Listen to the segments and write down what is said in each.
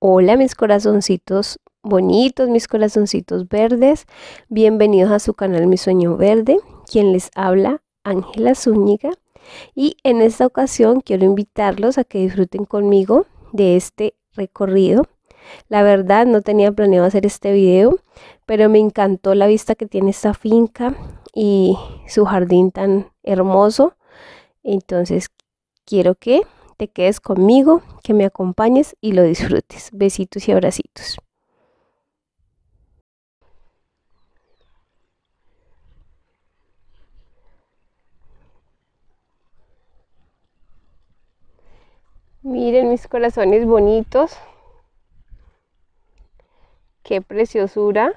Hola mis corazoncitos bonitos, mis corazoncitos verdes, bienvenidos a su canal Mi Sueño Verde, quien les habla Ángela Zúñiga y en esta ocasión quiero invitarlos a que disfruten conmigo de este recorrido. La verdad no tenía planeado hacer este video, pero me encantó la vista que tiene esta finca y su jardín tan hermoso. Entonces quiero que te quedes conmigo, que me acompañes y lo disfrutes. Besitos y abracitos. Miren mis corazones bonitos. Qué preciosura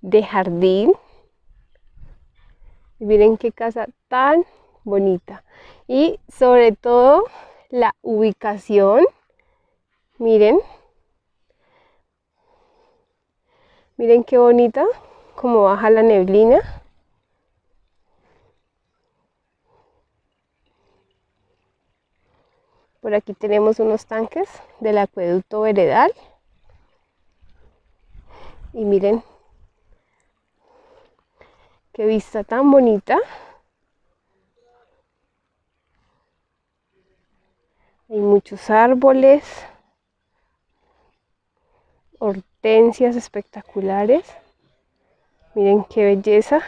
de jardín. Miren qué casa tan bonita. Y sobre todo la ubicación miren. Miren qué bonita como baja la neblina. Por aquí tenemos unos tanques del acueducto veredal. Y miren qué vista tan bonita Hay muchos árboles, hortensias espectaculares. Miren qué belleza.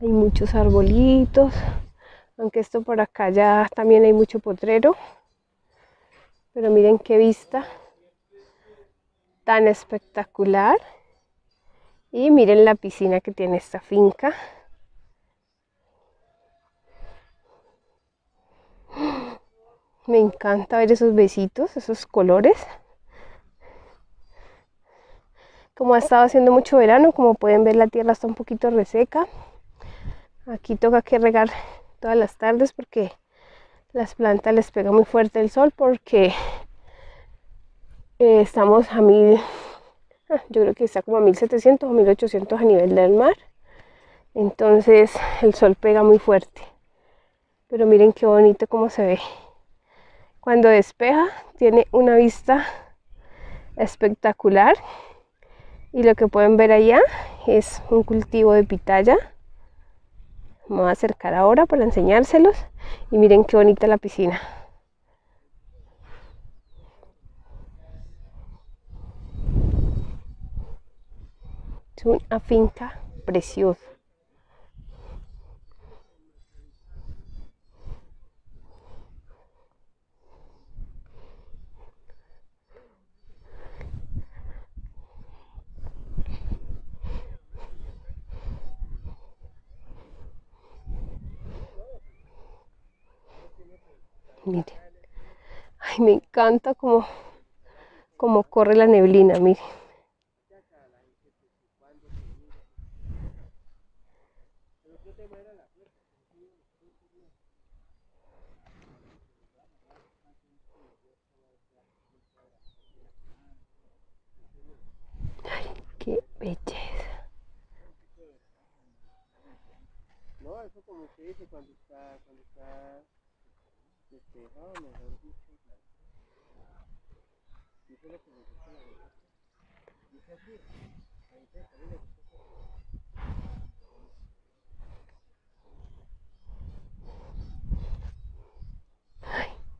Hay muchos arbolitos, aunque esto por acá ya también hay mucho potrero. Pero miren qué vista tan espectacular. Y miren la piscina que tiene esta finca. Me encanta ver esos besitos, esos colores. Como ha estado haciendo mucho verano, como pueden ver la tierra está un poquito reseca. Aquí toca que regar todas las tardes porque las plantas les pega muy fuerte el sol porque eh, estamos a mil yo creo que está como a 1700 o 1800 a nivel del mar. Entonces el sol pega muy fuerte. Pero miren qué bonito cómo se ve. Cuando despeja tiene una vista espectacular. Y lo que pueden ver allá es un cultivo de pitaya. Me voy a acercar ahora para enseñárselos. Y miren qué bonita la piscina. Una finca preciosa. Miren. Ay, me encanta como, como corre la neblina, miren. Qué belleza. No, eso como se dice cuando está, cuando está mejor que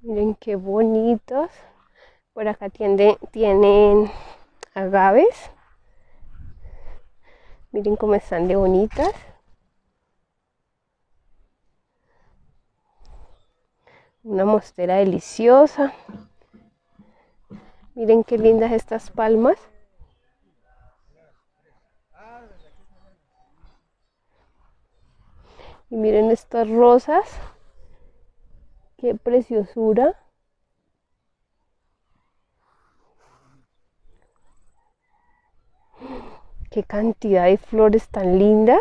Miren qué bonitos. Por acá tienen agaves. Miren cómo están de bonitas. Una mostera deliciosa. Miren qué lindas estas palmas. Y miren estas rosas. Qué preciosura. Qué cantidad de flores tan lindas.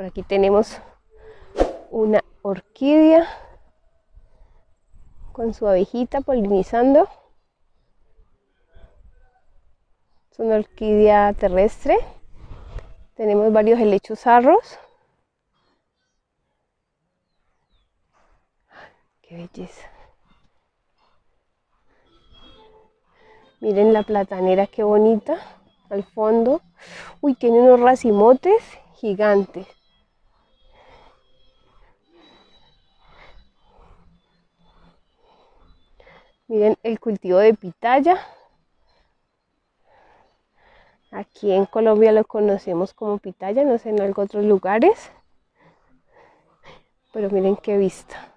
Por aquí tenemos una orquídea con su abejita polinizando. Es una orquídea terrestre. Tenemos varios helechos zarros. Qué belleza. Miren la platanera, qué bonita. Al fondo. Uy, tiene unos racimotes gigantes. Miren el cultivo de pitaya. Aquí en Colombia lo conocemos como pitaya, no sé en algunos otros lugares. Pero miren qué vista.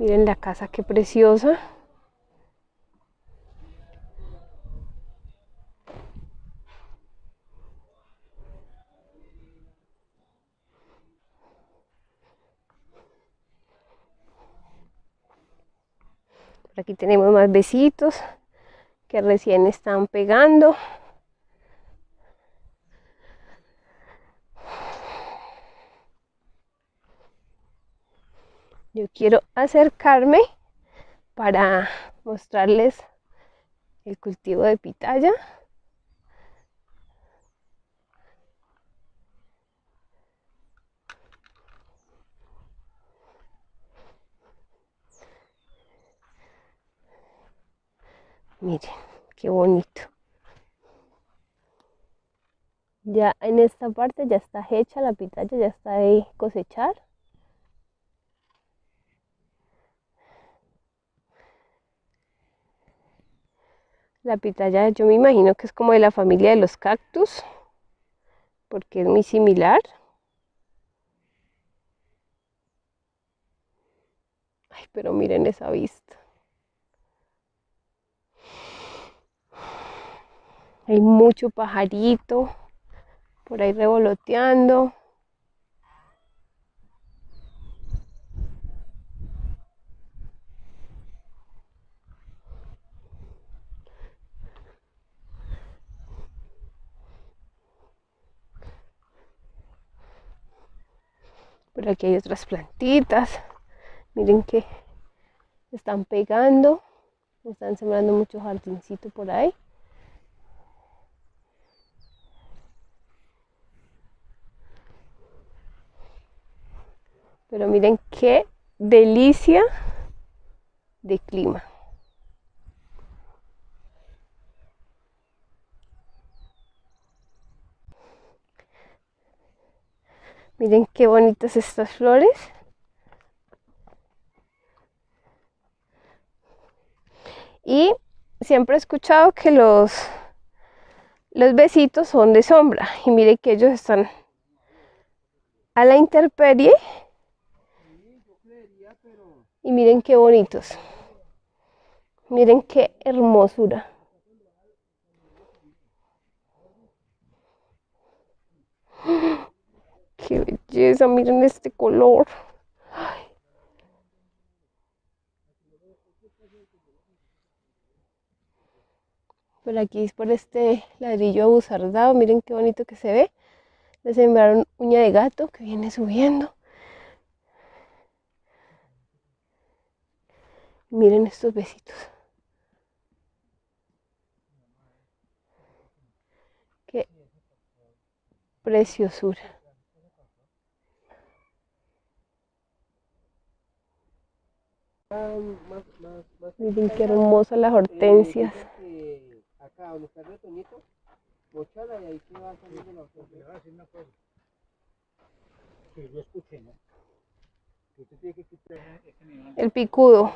Miren la casa, qué preciosa. Por aquí tenemos más besitos que recién están pegando. Yo quiero acercarme para mostrarles el cultivo de pitaya. Miren, qué bonito. Ya en esta parte ya está hecha la pitaya, ya está de cosechar. La pitaya yo me imagino que es como de la familia de los cactus, porque es muy similar. Ay, pero miren esa vista. Hay mucho pajarito por ahí revoloteando. Por aquí hay otras plantitas. Miren que están pegando. Están sembrando mucho jardincito por ahí. Pero miren qué delicia de clima. Miren qué bonitas estas flores. Y siempre he escuchado que los, los besitos son de sombra. Y miren que ellos están a la intemperie. Y miren qué bonitos. Miren qué hermosura. Qué miren este color. Por aquí es por este ladrillo abusardado, miren qué bonito que se ve. Le sembraron uña de gato que viene subiendo. Miren estos besitos. Qué preciosura. Miren qué hermosas las hortensias. acá donde está el retoñito, mochada y ahí se va saliendo la hortensia. Le voy a decir una cosa. Que yo escuché, ¿no? Que usted tiene que quitar ese nivel. El picudo.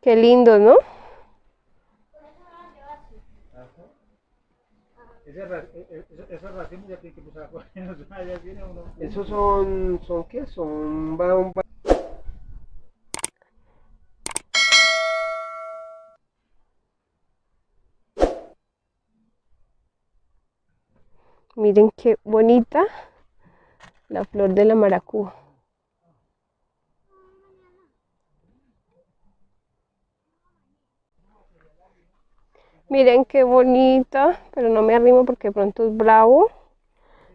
Qué lindo, ¿no? Esos son, ¿son qué? Son, Miren qué bonita la flor de la maracúa. Miren qué bonita, pero no me arrimo porque pronto es bravo.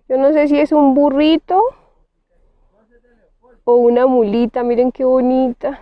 Yo no sé si es un burrito o una mulita, miren qué bonita.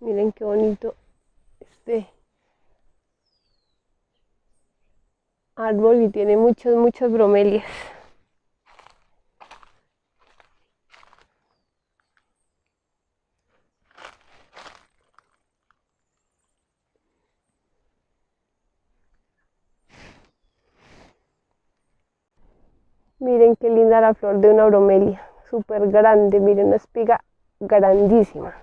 Miren qué bonito este árbol y tiene muchas, muchas bromelias. Miren qué la flor de una bromelia, súper grande, miren una espiga grandísima.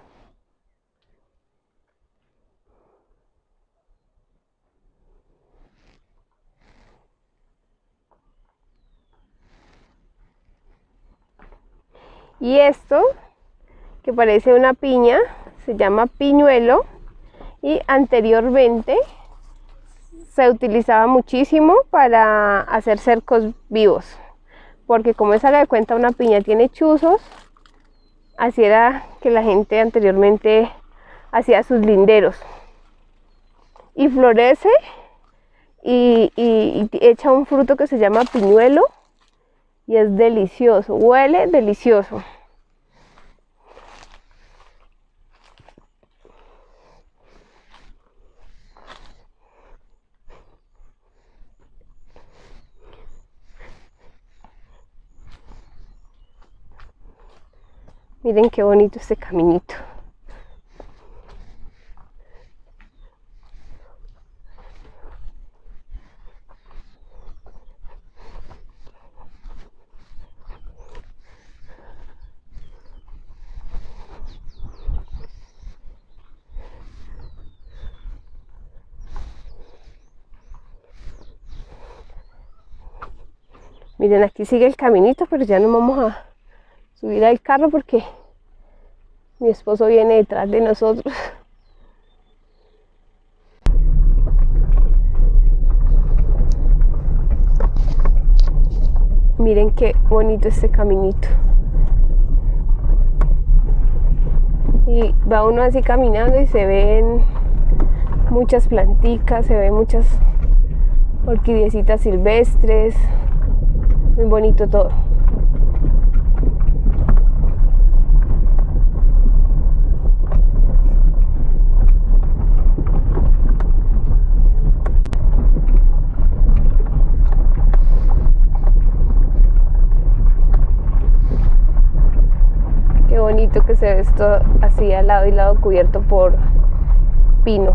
Y esto, que parece una piña, se llama piñuelo y anteriormente se utilizaba muchísimo para hacer cercos vivos, porque como es haga de cuenta una piña tiene chuzos, así era que la gente anteriormente hacía sus linderos. Y florece y, y echa un fruto que se llama piñuelo y es delicioso, huele delicioso. Miren qué bonito este caminito. Miren, aquí sigue el caminito, pero ya no vamos a subir al carro porque mi esposo viene detrás de nosotros. Miren qué bonito este caminito. Y va uno así caminando y se ven muchas planticas, se ven muchas orquídeas silvestres, muy bonito todo. Qué que se ve esto así al lado y lado cubierto por pino.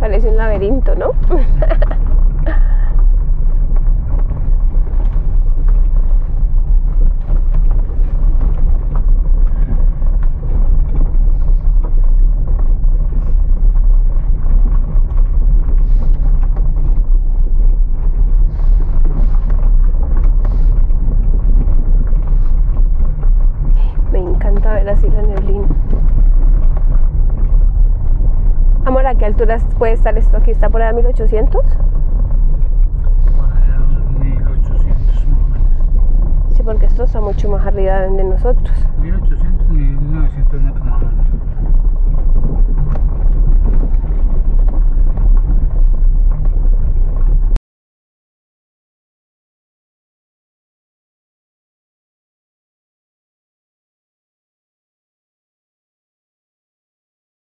Parece un laberinto, ¿no? Me encanta ver así la neblina. ¿A qué altura puede estar esto aquí? ¿Está por ahí a 1800? Por allá 1800 más o menos. Sí, porque esto está mucho más arriba de nosotros. 1800.